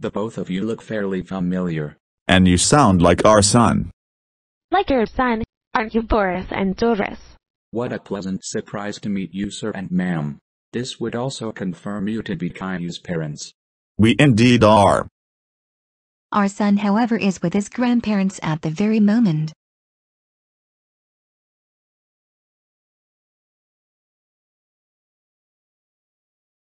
The both of you look fairly familiar. And you sound like our son. Like your son, aren't you Boris and Doris? What a pleasant surprise to meet you, sir and ma'am. This would also confirm you to be Caillou's parents. We indeed are. Our son, however, is with his grandparents at the very moment.